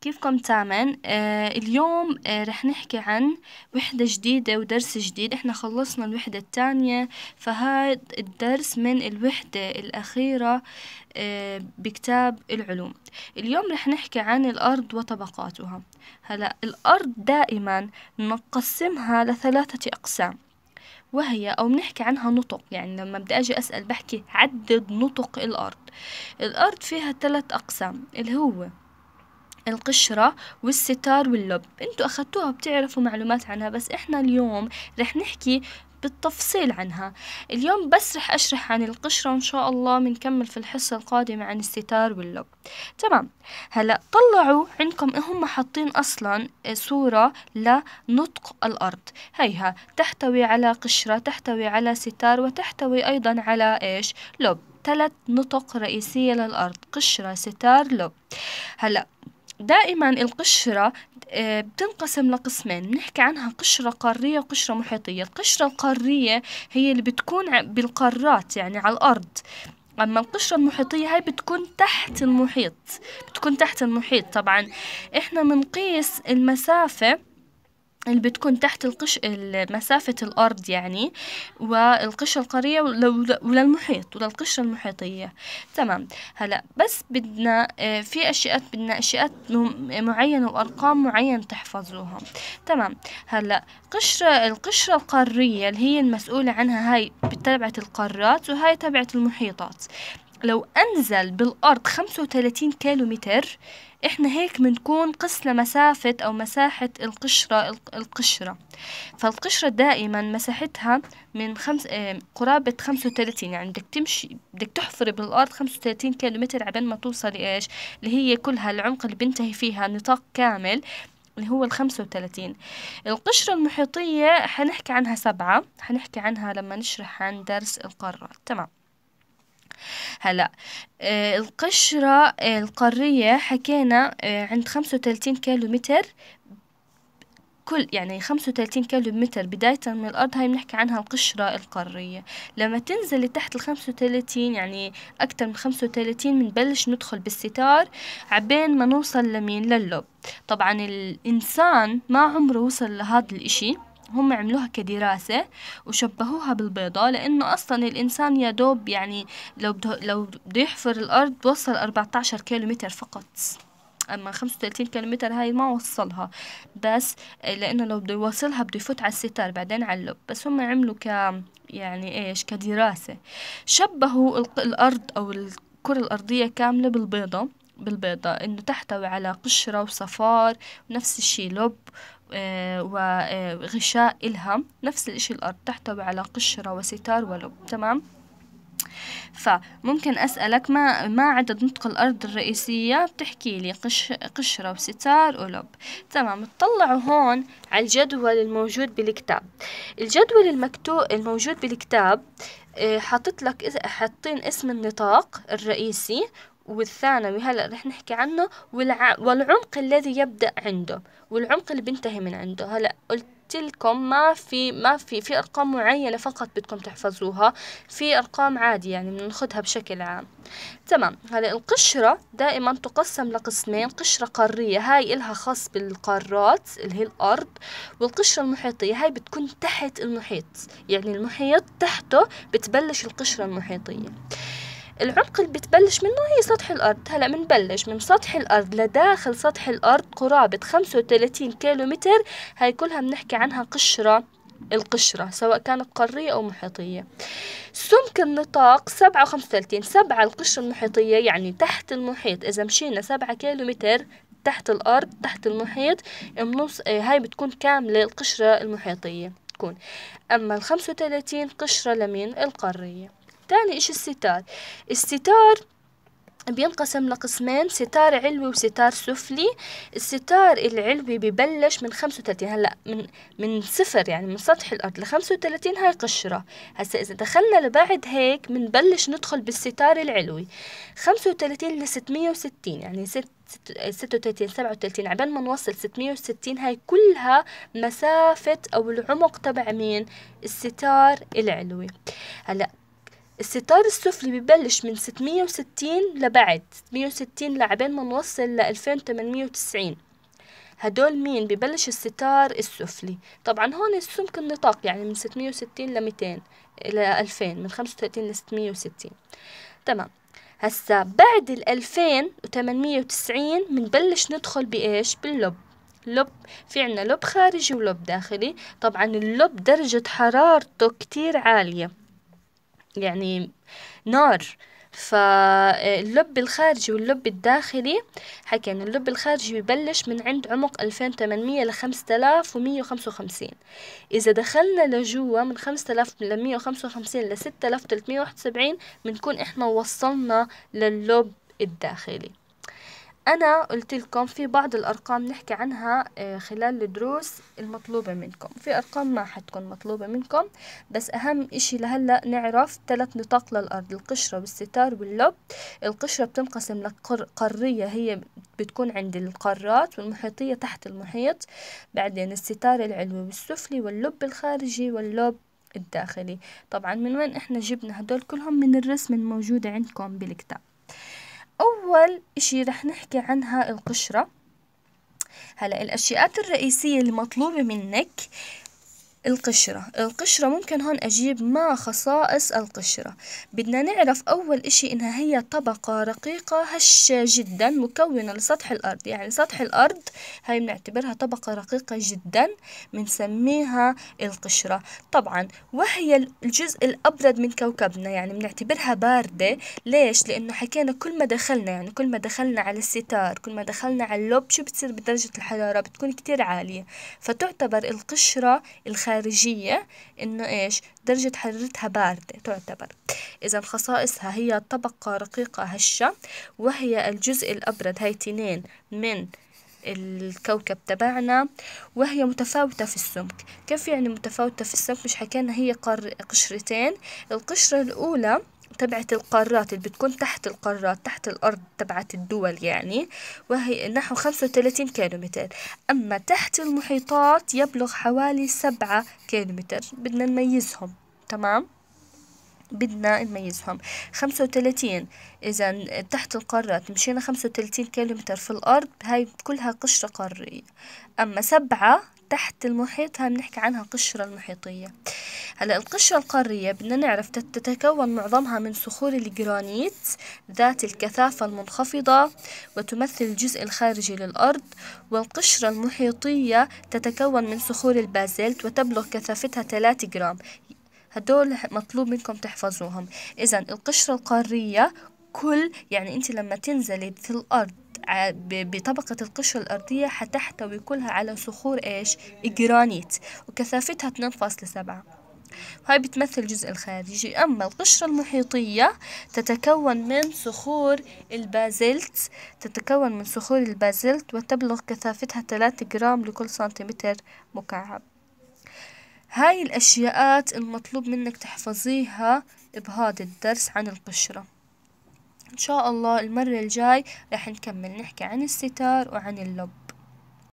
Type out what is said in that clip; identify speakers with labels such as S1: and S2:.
S1: كيفكم تامن آه اليوم آه رح نحكي عن وحدة جديدة ودرس جديد. إحنا خلصنا الوحدة الثانية فهاد الدرس من الوحدة الأخيرة آه بكتاب العلوم. اليوم رح نحكي عن الأرض وطبقاتها. هلا الأرض دائما نقسمها لثلاثة أقسام وهي أو بنحكي عنها نطق. يعني لما بدي أجي أسأل بحكي عدد نطق الأرض. الأرض فيها ثلاث أقسام اللي هو القشرة والستار واللب. أنتوا أخدتوها بتعرفوا معلومات عنها بس إحنا اليوم رح نحكي بالتفصيل عنها. اليوم بس رح أشرح عن القشرة وإن شاء الله بنكمل في الحصة القادمة عن الستار واللب. تمام. هلأ طلعوا عندكم هم حاطين أصلا صورة لنطق الأرض. هيها تحتوي على قشرة تحتوي على ستار وتحتوي أيضا على إيش؟ لب. ثلاث نطق رئيسية للأرض قشرة ستار لب. هلأ دائما القشرة آه، بتنقسم لقسمين. بنحكي عنها قشرة قارية وقشرة محيطية. القشرة القارية هي اللي بتكون بالقارات يعني على الأرض. أما القشرة المحيطية هاي بتكون تحت المحيط. بتكون تحت المحيط طبعا. إحنا بنقيس المسافة اللي بتكون تحت القش مسافة الأرض يعني والقشرة القارية وللمحيط وللقشرة المحيطية. تمام. هلا بس بدنا آه، في أشياء بدنا أشياء معينة وأرقام معينة تحفظوها. تمام. هلا قشرة القشرة القارية اللي هي المسؤولة عنها هاي تبعت القارات وهاي تبعت المحيطات. لو أنزل بالأرض خمسة وثلاثين كيلو متر إحنا هيك بنكون قسنا مسافة أو مساحة القشرة القشرة. فالقشرة دائما مساحتها من خمس آه، قرابة خمسة وثلاثين يعني بدك تمشي بدك تحفر بالأرض خمسة وثلاثين كيلو متر عبين ما توصل إيش؟ اللي هي كلها العمق اللي بينتهي فيها نطاق كامل اللي هو الخمسة وثلاثين القشرة المحيطية حنحكي عنها سبعة حنحكي عنها لما نشرح عن درس القارات تمام. هلا آه القشرة القارية حكينا آه عند خمسة وثلاثين كيلو متر كل يعني خمسة وثلاثين كيلو متر بداية من الأرض هاي بنحكي عنها القشرة القارية. لما تنزل تحت الخمسة وثلاثين يعني أكتر من خمسة وثلاثين بنبلش ندخل بالستار عبين ما نوصل لمين؟ لللب طبعا الإنسان ما عمره وصل لهذا الإشي. هم عملوها كدراسة وشبهوها بالبيضة لأنه أصلا الإنسان يا دوب يعني لو بده لو بده يحفر الأرض بوصل 14 كيلو متر فقط. أما 35 كيلو متر هاي ما وصلها. بس لأنه لو بده يوصلها بده يفوت على الستار بعدين على اللب. بس هم عملوا ك يعني إيش كدراسة. شبهوا الأرض أو الكرة الأرضية كاملة بالبيضة بالبيضة إنه تحتوي على قشرة وصفار ونفس الشي لب آه، وغشاء إلها نفس الإشي الأرض تحتوي على قشرة وستار ولب. تمام؟ فممكن أسألك ما ما عدد نطق الأرض الرئيسية؟ بتحكي لي قش قشرة وستار ولب. تمام. اطلعوا هون على الجدول الموجود بالكتاب. الجدول المكتوب الموجود بالكتاب آه، حاطط لك حاطين اسم النطاق الرئيسي والثانوي هلا رح نحكي عنه والع... والعمق الذي يبدأ عنده. والعمق اللي بينتهي من عنده. هلا قلت لكم ما في ما في في أرقام معينة فقط بدكم تحفظوها. في أرقام عادي يعني بناخذها بشكل عام. تمام. هلا القشرة دائما تقسم لقسمين. قشرة قارية هاي إلها خاص بالقارات اللي هي الأرض والقشرة المحيطية هاي بتكون تحت المحيط. يعني المحيط تحته بتبلش القشرة المحيطية. العمق اللي بتبلش منه هي سطح الأرض. هلأ بنبلش من سطح الأرض لداخل سطح الأرض قرابة خمسة وثلاثين كيلو متر هاي كلها بنحكي عنها قشرة القشرة سواء كانت قارية أو محيطية. سمك النطاق سبعة وخمسة وثلاثين. سبعة القشرة المحيطية يعني تحت المحيط. إذا مشينا سبعة كيلو متر تحت الأرض تحت المحيط بنص هاي بتكون كاملة القشرة المحيطية تكون. أما الخمسة وثلاثين قشرة لمين؟ القارية. تاني إيش الستار؟ الستار بينقسم لقسمين ستار علوي وستار سفلي. الستار العلوي ببلش من خمسة وثلاثين هلأ من من صفر يعني من سطح الأرض لخمسة وثلاثين هاي قشرة. هسا إذا دخلنا لبعد هيك بنبلش ندخل بالستار العلوي. خمسة وثلاثين لستمية وستين يعني ست ستة وثلاثين سبعة وثلاثين عبال ما نوصل ستمية وستين هاي كلها مسافة أو العمق تبع مين؟ الستار العلوي. هلأ الستار السفلي ببلش من ستمية وستين لبعد ستمية وستين لعبين ما نوصل وتمنمية وتسعين. هدول مين؟ ببلش الستار السفلي. طبعا هون السمك النطاق يعني من ستمية وستين لميتين إلى ألفين من خمسة وتلاتين لستمية وستين. تمام. هسا بعد وتمنمية وتسعين بنبلش ندخل بإيش؟ باللب. لب في عنا لب خارجي ولب داخلي. طبعا اللب درجة حرارته كتير عالية. يعني نار. فاللب الخارجي واللب الداخلي حكينا اللب الخارجي ببلش من عند عمق 2800 ل 5155 إذا دخلنا لجوا من 5000 ل 155 ل 6371 بنكون إحنا وصلنا لللب الداخلي. أنا قلت لكم في بعض الأرقام نحكي عنها آه، خلال الدروس المطلوبة منكم. في أرقام ما حتكون مطلوبة منكم بس أهم إشي لهلأ نعرف ثلاث نطاق للأرض القشرة والستار واللب. القشرة بتنقسم لقارية هي بتكون عند القارات والمحيطية تحت المحيط. بعدين الستار العلوي والسفلي واللب الخارجي واللب الداخلي. طبعا من وين إحنا جبنا هدول؟ كلهم من الرسم الموجودة عندكم بالكتاب. أول إشي رح نحكي عنها القشرة. هلا الأشياء الرئيسية المطلوبة منك القشرة. القشرة ممكن هون أجيب ما خصائص القشرة. بدنا نعرف أول إشي إنها هي طبقة رقيقة هشة جدا مكونة لسطح الأرض. يعني سطح الأرض هاي بنعتبرها طبقة رقيقة جدا بنسميها القشرة. طبعا وهي الجزء الأبرد من كوكبنا يعني بنعتبرها باردة. ليش؟ لأنه حكينا كل ما دخلنا يعني كل ما دخلنا على الستار كل ما دخلنا على اللوب شو بتصير بدرجة الحرارة؟ بتكون كتير عالية. فتعتبر القشرة الخ الخارجية إنه إيش؟ درجة حرارتها باردة تعتبر. إذا خصائصها هي طبقة رقيقة هشة وهي الجزء الأبرد هاي تنين من الكوكب تبعنا وهي متفاوتة في السمك. كيف يعني متفاوتة في السمك؟ مش حكينا هي قشرتين. القشرة الأولى تبعت القارات اللي بتكون تحت القارات تحت الأرض تبعت الدول يعني وهي نحو خمسة وثلاثين كيلومتر. أما تحت المحيطات يبلغ حوالي سبعة كيلومتر بدنا نميزهم تمام؟ بدنا نميزهم. خمسة وثلاثين. إذا تحت القارات مشينا خمسة وثلاثين كيلومتر في الأرض هاي كلها قشرة قارية. أما سبعة تحت المحيط هاي بنحكي عنها القشرة المحيطية. هلأ القشرة القارية بدنا نعرف تتكون معظمها من صخور الجرانيت ذات الكثافة المنخفضة وتمثل الجزء الخارجي للأرض. والقشرة المحيطية تتكون من صخور البازلت وتبلغ كثافتها 3 جرام. هدول مطلوب منكم تحفظوهم. إذا القشرة القارية كل يعني أنت لما تنزلي في الأرض بطبقة القشرة الأرضية حتحتوي كلها على صخور إيش؟ جرانيت. وكثافتها 2.7 هاي بتمثل الجزء الخارجي. أما القشرة المحيطية تتكون من صخور البازلت تتكون من صخور البازلت وتبلغ كثافتها 3 جرام لكل سنتيمتر مكعب. هاي الأشياءات المطلوب منك تحفظيها بهذا الدرس عن القشرة إن شاء الله المرة الجاي رح نكمل نحكي عن الستار وعن اللب.